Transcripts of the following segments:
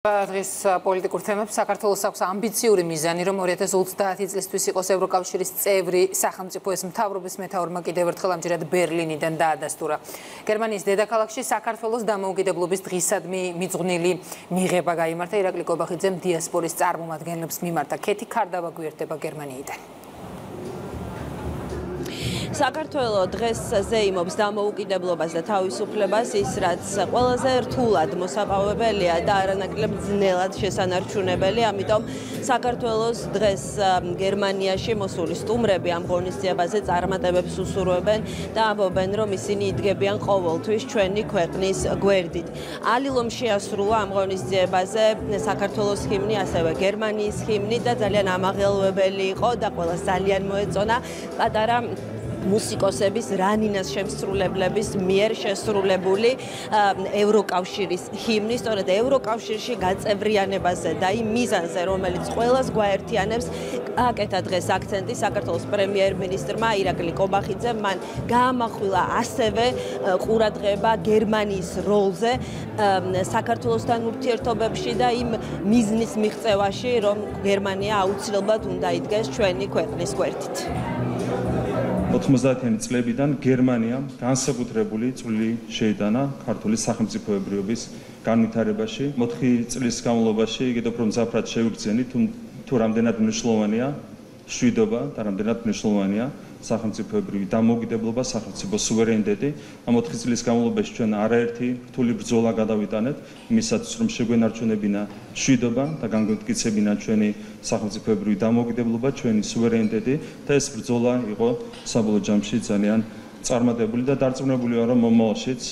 დღეს პოლიტიკურ თემებს საქართველოს აქვს ამბიციური მიზანი, რომ 2030 წლისთვის იყოს ევროკავშირის წევრი სახელმწიფო ეს მთავრობის მეთაურმა კიდევ ერთხელ ამჯერად ბერლინიდან დაადასტურა. გერმანიის დედაქალაქში საქართველოს დამოუკიდებლობის დღისადმი მიძღვნილი მიღება გამართა ირაკლი კობახიძემ დიასპორის წარმომადგენლებს მიმართა. ქეთი ქარდავა გვერდება გერმანიიდან. საქართველოს დღეს ზეიმობს დამოუკიდებლობას და თავისუფლებას ის რაც ყველაზე რთულად მოსაპოვებელია და არანაკლებ ძნელად შესანარჩუნებელი ამიტომ საქართველოს დღეს გერმანიაში მოსული სტუმრები ამ ღონისძიებაზე წარმატებებს უსურვებენ და ამბობენ რომ ისინი იდგებიან ყოველთვის ჩვენი ქვეყნის გვერდით. ალილომ შეასრულა ამ ღონისძიებაზე საქართველოს ჰიმნი ასევე გერმანიის ჰიმნი და ძალიან ამაღელვებელი იყო და ყველას ძალიან მოეწონა პატარა მუსიკოსების რანინას შემსრულებლების მიერ შესრულებული ევროკავშირის ჰიმნი, სწორედ ევროკავშირში გაწევრიანებაზე და იმ მიზანზე, რომელიც ყველას გვაერთიანებს, აკეთა დღეს აქცენტი საქართველოს პრემიერ-მინისტრმა ირაკლი კობახიძემ მან გაამახვილა ასევე ყურადღება გერმანიის როლზე საქართველოსთან ურთიერთობებში და იმ მიზნის მიღწევაში, რომ გერმანია აუცილებლად უნდა იდგეს ჩვენი ქვეყნის გვერდით. 90-იანი წლებიდან გერმანიამ განსაკუთრებული წვლილი შეიტანა ქართული სახელმწიფოებრიობის განვითარებაში. 4 წლის განმავლობაში კიდევ უფრო მძაფრად შევიგრძენით თუ რამდენად მნიშვნელოვანია შვიდობა და რამდენად მნიშვნელოვანია სახელმწიფოებრივი დამოუკიდებლობა, სახელმწიფო სუვერენიტეტი. ამ 4 წლის განმავლობაში ჩვენ არაერთი რთული ბრძოლა გადავიტანეთ იმისათვის, რომ შეგვენარჩუნებინა შვიდობა და განგვეწკიცებინა ჩვენი სახელმწიფოებრივი დამოუკიდებლობა, ჩვენი სუვერენიტეტი და ეს ბრძოლა იყო საბოლოო ჯამში ძალიან წარმატებული და დარწმუნებული ვარ, რომ მომავალშიც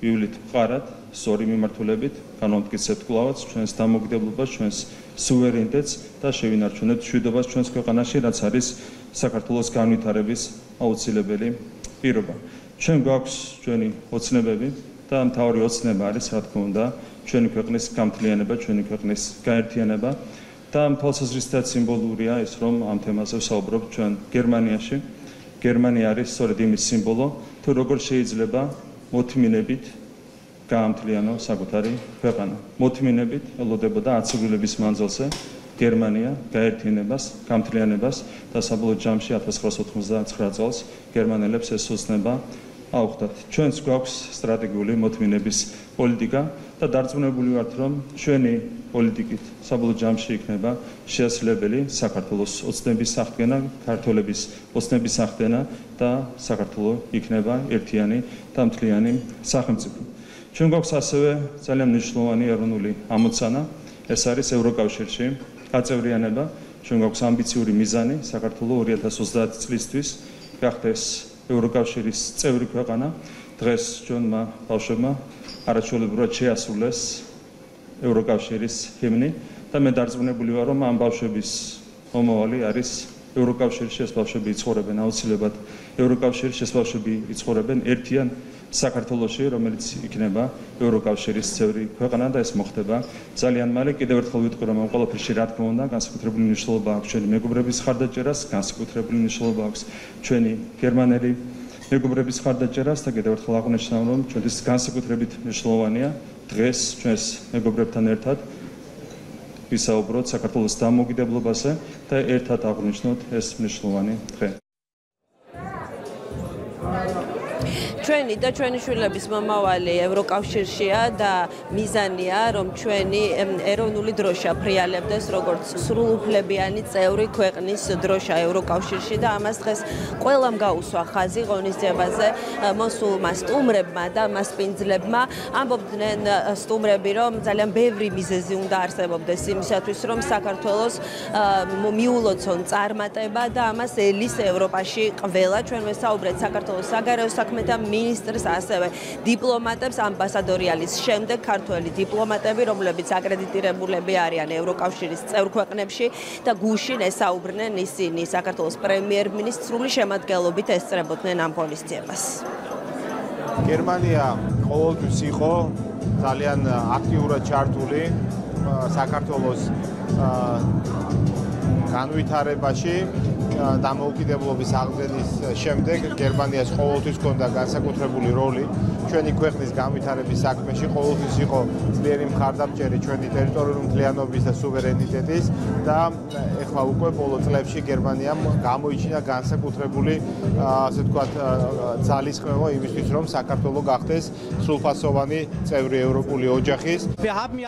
ვივლით მყარად სწორი მიმართულებით განვამტკიცებთ კვლავაც ჩვენს დამოუკიდებლობას, ჩვენს სუვერენიტეტს და შევინარჩუნებთ შვიდობას ჩვენს ქვეყანაში, რაც არის საქართველოს განვითარების აუცილებელი პირობა. ჩვენ გვაქვს ჩვენი ოცნებები და მთავარი ოცნება არის, რა თქმა უნდა, ჩვენი ქვეყნის გამთლიანება, ჩვენი ქვეყნის გაერთიანება და თვალსაზრისითაც სიმბოლურია ის, რომ ამ თემაზე ვსაუბრობ ჩვენ გერმანიაში. გერმანია არის სწორედ იმის სიმბოლო, თუ როგორ შეიძლება მოთმინებით გაამთლიანო საკუთარი ქვეყანა. მოთმინებით ელოდებოდა აცილების მანძილზე გერმანია გაერთიანებას, გამთლიანებას და საბოლოო ჯამში 1989 წელს გერმანელებს ეს უსნება აუხდათ. ჩვენს გვაქვს სტრატეგიული მოთმინების პოლიტიკა და დარწმუნებული ვართ, რომ ჩვენი პოლიტიკით საბოლოო ჯამში იქნება შესაძლებელი საქართველოს ოცნების აღდგენა, ქართველების ოცნების აღდგენა და საქართველოს იქნება ერთიანი და მთლიანი სახელმწიფო. ჩვენ გვაქვს ასევე ძალიან მნიშვნელოვანი ეროვნული ამოცანა, ეს არის ევროკავშირში გაწევრიანება. ჩვენ გვაქვს ამბიციური მიზანი საქართველოს 2030 წლისთვის გახდეს ევროკავშირის წევრი ქვეყანა. დღეს ჩვენმა ბავშვებმა არაჩვეულებრივად შეასრულეს ევროკავშირის ჰიმნი და მე დარწმუნებული ვარ, რომ ამ ბავშვების მომავალი არის ევროკავშირში ეს ბავშვები იცხოვრებენ აუცილებლად ევროკავშირში ეს ბავშვები იცხოვრებენ ერთიან საქართველოსში, რომელიც იქნება ევროკავშირის წევრი ქვეყანა და ეს მოხდება ძალიან მალე. კიდევ ერთხელ ვიტყვი, რომ ამ ყველაფერში რა თქმა უნდა, განსაკუთრებული მნიშვნელობა აქვს ჩვენი მეგობრების ხარდაჭერას, განსაკუთრებული მნიშვნელობა აქვს ჩვენი გერმანელი მეგობრების ხარდაჭერას და კიდევ ერთხელ აღნიშნავ, რომ ჩვენთვის განსაკუთრებით მნიშვნელოვანია დღეს ჩვენს მეგობრებთან ერთად ვისაუბროთ საქართველოს დამოუკიდებლობაზე და ერთად აღნიშნოთ ეს მნიშვნელოვანი დღე. ჩვენი და ჩვენი შვილების მომავალი ევროკავშირშია და მიზანია რომ ჩვენი ეროვნული დროშა ფრიალებდეს როგორც სრულუფლებიანი წევრი ქვეყნის დროშა ევროკავშირში და ამას დღეს ყველამ გაუსვა ხაზი ღონისძიებაზე მოსულმა სტუმრებმა და მასპინძლებმა ამბობდნენ სტუმრები რომ ძალიან ბევრი მიზეზი უნდა არსებობდეს იმისათვის რომ საქართველოს მიულოცონ წარმატება და ამას ელის ევროპაში ყველა ჩვენ ვესაუბრეთ საქართველოს საგარეო საქმეთა მინისტრს ასევე დიპლომატებს ამბასადორი არის შემდეგ ქართველი დიპლომატები რომლებიც აკრედიტირებულები არიან ევროკავშირის წევრ ქვეყნებში და გუშინ ესაუბრნენ ისინი საქართველოს პრემიერ-მინისტრული შემადგენლობით ესწრებოდნენ ამ პოლისციებას გერმანია ყოველთვის იყო ძალიან აქტიურად ჩართული საქართველოს განვითარებაში დამოუკიდებლობის აღდგენის შემდეგ გერმანიას ყოველთვის ჰქონდა განსაკუთრებული როლი ჩვენი ქვეყნის განვითარების საქმეში, ყოველთვის იყო ძლიერი მხარდამჭერი ჩვენი ტერიტორიული მთლიანობის და სუვერენიტეტის და ეხლა უკვე ბოლო წლებში გერმანიამ გამოიჩინა განსაკუთრებული ასე ვთქვათ ძალისხმევა იმისთვის რომ საქართველოს გახდეს სრულფასოვანი წევრი ევროპული ოჯახის.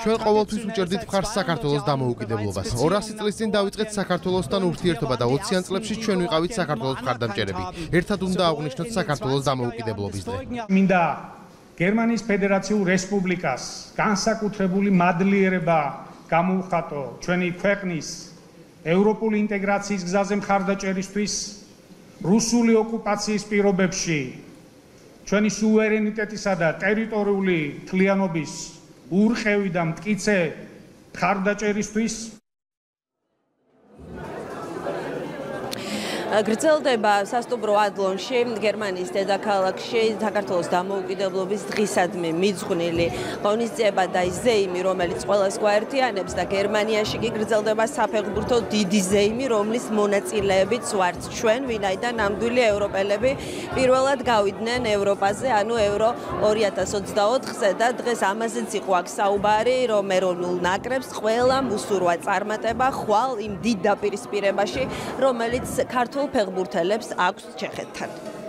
ჩვენ ყოველთვის უჭერდით მხარს საქართველოს დამოუკიდებლობას. 200 წლის წინ დაიწყეთ საქართველოსთან ურთიერთობა და 20-იან წლებში ჩვენ ვიყავით საქართველოს მხარდამჭერები. ერთად უნდა აღვნიშნოთ საქართველოს დამოუკიდებლობის დღე. მინდა გერმანიის ფედერაციულ რესპუბლიკას განსაკუთრებული მადლიერება გამოუხატო ჩვენი ქვეყნის ევროპული ინტეგრაციის გზაზე მხარდაჭერისთვის რუსული ოკუპაციის პირობებში ჩვენი სუვერენიტეტისა და ტერიტორიული თლიანობის ურყევი და მტკიცე მხარდაჭერისთვის გრძელდება სასტუმრო ადლონში გერმანიის დედაქალაქში საქართველოს დამოუკიდებლობის დღისადმი მიძღვნილი. ღონისძიება და ზეიმი რომელიც ყველას გვაერთიანებს და გერმანიაში კი გრძელდება საფეხბურთო დიდი ზეიმი რომლის მონაწილეებიც ვართ. ჩვენ ვინაიდან ნამდვილი ევროპელები პირველად გავიდნენ ევროპაზე ანუ ევრო 2024-ზე და დღეს ამაზეც იყო აქ საუბარი რომ ეროვნულ ნაკრებს ყველა მუსურვა წარმატება ხვალ იმ დიდ დაპირისპირებაში რომელიც ქართულ ფეხბურთელებს აქვს ჩეხეთთან.